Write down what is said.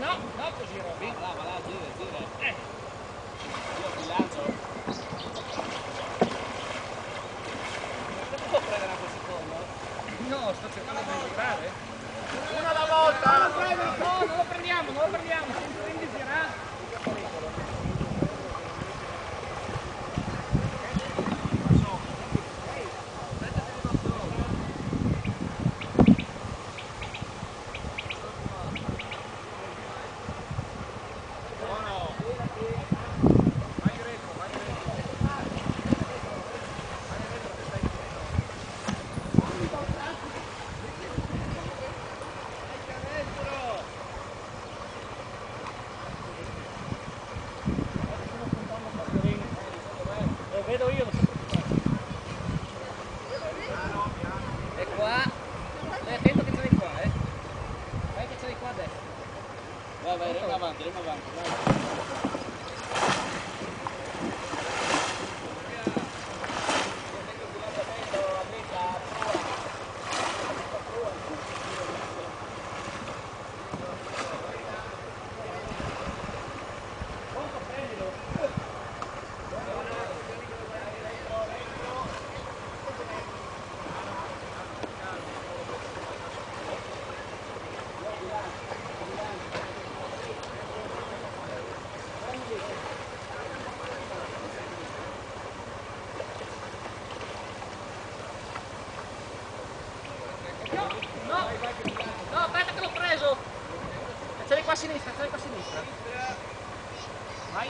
no, no così Roby. No, ma là, gira, dire. Eh. Io ti lancio. Non può prendere anche il secondo? No, sto cercando di girare. Una alla volta! Non non lo prendiamo, non lo prendiamo. vai vai a 10. Vai, vai, vai, vai, vai, vai. はい。